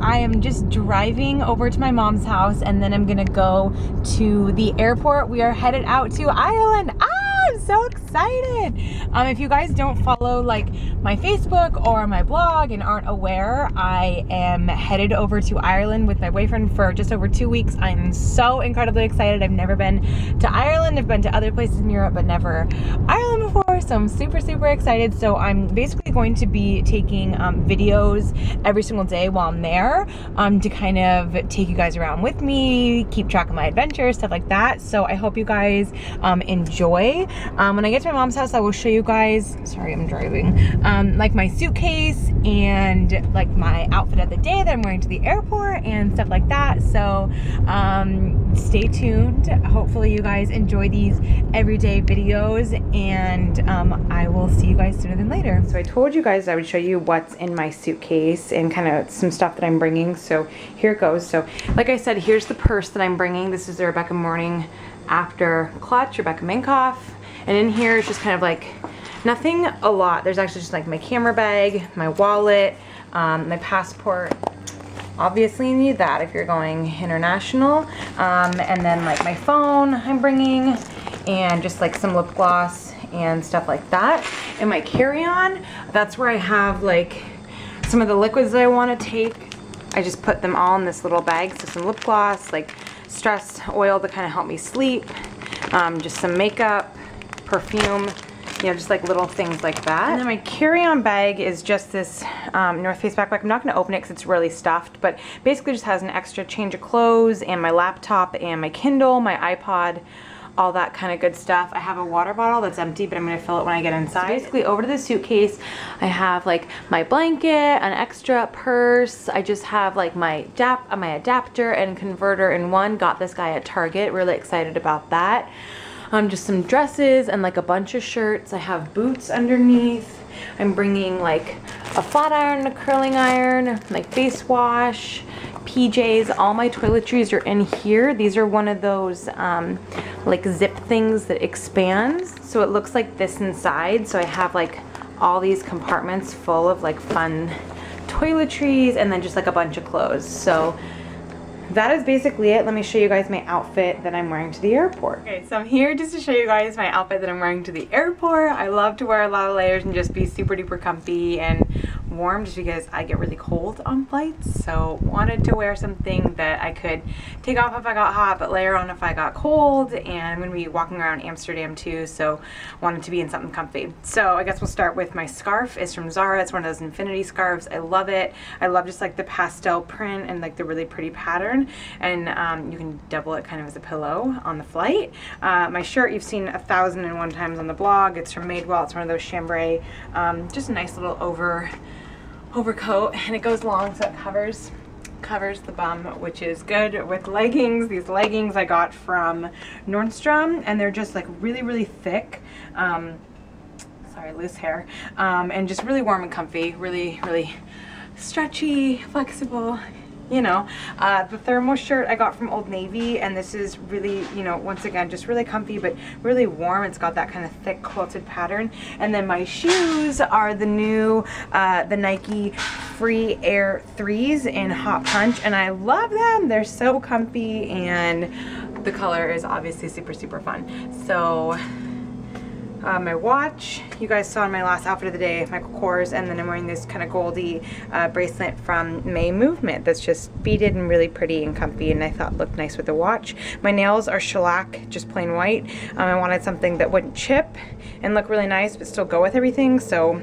I am just driving over to my mom's house and then I'm gonna go to the airport. We are headed out to Ireland. Ah, I'm so excited. Um, if you guys don't follow like my Facebook or my blog and aren't aware, I am headed over to Ireland with my boyfriend for just over two weeks. I'm so incredibly excited. I've never been to Ireland. I've been to other places in Europe, but never Ireland before. So I'm super, super excited. So I'm basically going to be taking um, videos every single day while I'm there um, to kind of take you guys around with me, keep track of my adventures, stuff like that. So I hope you guys um, enjoy. Um, when I get to my mom's house, I will show you guys, sorry, I'm driving, um, like my suitcase and like my outfit of the day that I'm wearing to the airport and stuff like that. So um, stay tuned. Hopefully you guys enjoy these everyday videos and um, I will see you guys sooner than later. So I told you guys I would show you what's in my suitcase and kind of some stuff that I'm bringing. So here it goes. So like I said, here's the purse that I'm bringing. This is the Rebecca Morning After Clutch, Rebecca Minkoff. And in here is just kind of like nothing a lot. There's actually just like my camera bag, my wallet, um, my passport. Obviously you need that if you're going international. Um, and then like my phone I'm bringing and just like some lip gloss and stuff like that. In my carry-on, that's where I have like some of the liquids that I want to take. I just put them all in this little bag. So some lip gloss, like stress oil to kind of help me sleep, um, just some makeup, perfume, you know, just like little things like that. And then my carry-on bag is just this um, North Face backpack. I'm not gonna open it because it's really stuffed, but basically just has an extra change of clothes and my laptop and my Kindle, my iPod, all that kind of good stuff. I have a water bottle that's empty, but I'm gonna fill it when I get inside. So basically over to the suitcase, I have like my blanket, an extra purse. I just have like my, adap my adapter and converter in one. Got this guy at Target, really excited about that um, just some dresses and like a bunch of shirts. I have boots underneath. I'm bringing like a flat iron, a curling iron, like face wash, PJs, all my toiletries are in here. These are one of those um, like zip things that expands. So it looks like this inside. So I have like all these compartments full of like fun toiletries and then just like a bunch of clothes. So that is basically it. Let me show you guys my outfit that I'm wearing to the airport. Okay, so I'm here just to show you guys my outfit that I'm wearing to the airport. I love to wear a lot of layers and just be super duper comfy and warm just because I get really cold on flights. So wanted to wear something that I could take off if I got hot, but layer on if I got cold. And I'm gonna be walking around Amsterdam too, so wanted to be in something comfy. So I guess we'll start with my scarf. It's from Zara. It's one of those infinity scarves. I love it. I love just like the pastel print and like the really pretty pattern. And um, you can double it kind of as a pillow on the flight. Uh, my shirt you've seen a thousand and one times on the blog. It's from Madewell. It's one of those chambray, um, just a nice little over overcoat and it goes long so it covers covers the bum which is good with leggings. These leggings I got from Nordstrom and they're just like really really thick um, sorry loose hair um, and just really warm and comfy really really stretchy flexible you know. Uh, the thermal shirt I got from Old Navy and this is really, you know, once again, just really comfy but really warm. It's got that kind of thick quilted pattern. And then my shoes are the new, uh, the Nike Free Air 3s in Hot Punch and I love them. They're so comfy and the color is obviously super, super fun. So uh, my watch. You guys saw in my last outfit of the day, Michael Kors, and then I'm wearing this kind of goldy uh, bracelet from Mae Movement that's just beaded and really pretty and comfy and I thought looked nice with the watch. My nails are shellac, just plain white. Um, I wanted something that wouldn't chip and look really nice but still go with everything, so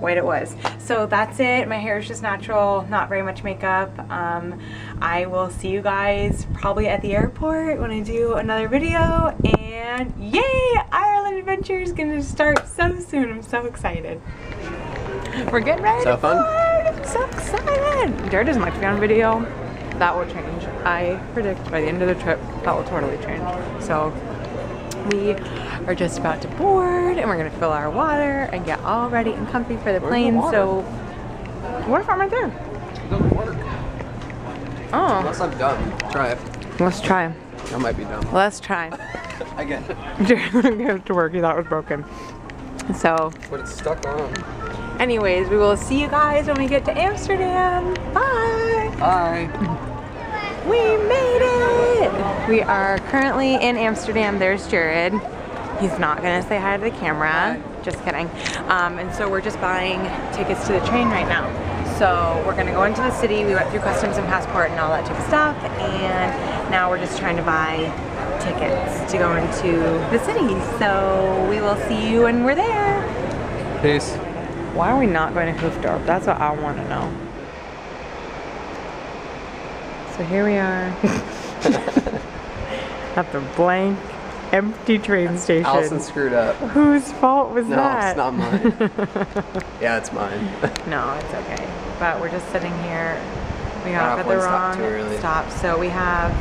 white it was. So that's it. My hair is just natural, not very much makeup. Um, I will see you guys probably at the airport when I do another video. And yay! Ireland adventure is gonna start so soon. I'm so excited. We're getting ready so fun. I'm so excited. Jared doesn't like to be on video. That will change. I predict by the end of the trip, that will totally change. So we are just about to board and we're gonna fill our water and get all ready and comfy for the plane. The so, water fountain right there. It doesn't work. Oh. Unless I'm dumb. Try it. Let's try. I might be dumb. Let's try. Again. Go to work. He thought it was broken. So, But it's stuck on. anyways, we will see you guys when we get to Amsterdam. Bye. Bye. We made it! We are currently in Amsterdam. There's Jared. He's not gonna say hi to the camera. Just kidding. Um, and so we're just buying tickets to the train right now. So we're gonna go into the city. We went through customs and passport and all that type of stuff. And now we're just trying to buy tickets to go into the city. So we will see you when we're there. Peace. Why are we not going to Hoofddorp? That's what I want to know. So here we are at the blank, empty train station. Alyson screwed up. Whose fault was No, that? it's not mine. yeah, it's mine. no, it's okay. But we're just sitting here. We Got got off at the one stop wrong stop, so we have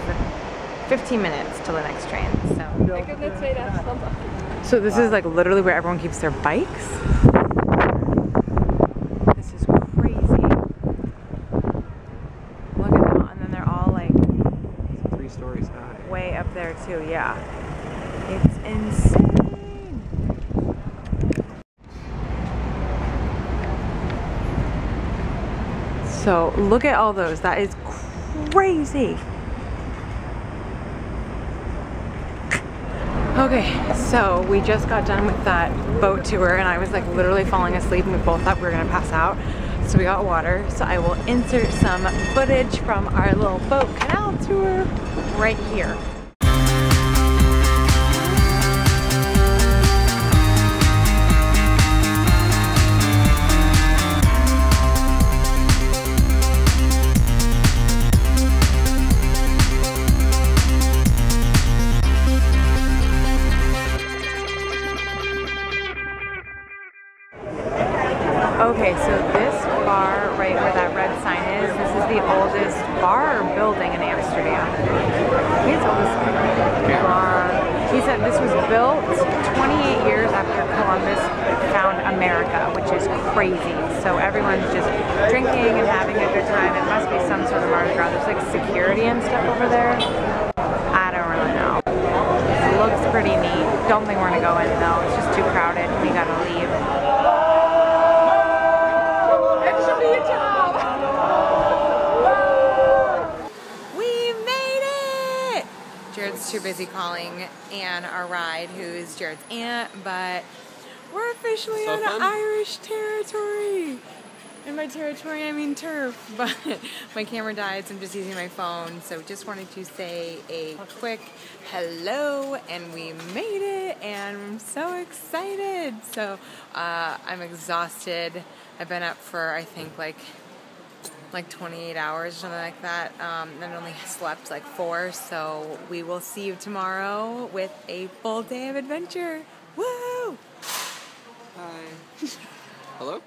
15 minutes till the next train. So. So this is like literally where everyone keeps their bikes. This is crazy. Look at them, and then they're all like Three stories high. way up there too. Yeah, it's insane. So look at all those. That is crazy. Okay, so we just got done with that boat tour and I was like literally falling asleep and we both thought we were gonna pass out. So we got water. So I will insert some footage from our little boat canal tour right here. Okay, so this bar right where that red sign is, this is the oldest bar building in Amsterdam. I think it's the oldest bar. He said this was built 28 years after Columbus found America, which is crazy. So everyone's just drinking and having a good time. It must be some sort of Mardi Gras. There's like security and stuff over there. I don't really know. It looks pretty neat. Don't think we're gonna go in though. It's just too crowded. We gotta leave. Too busy calling Anne our ride, who's Jared's aunt, but we're officially So on. Irish territory. And by territory, I mean turf, but my camera died, so I'm just using my phone. So just wanted to say a quick hello, and we made it, and I'm so excited. So uh, I'm exhausted. I've been up for, I think, like like 28 hours or something like that um, and only slept like four so we will see you tomorrow with a full day of adventure woo Hi. Hello?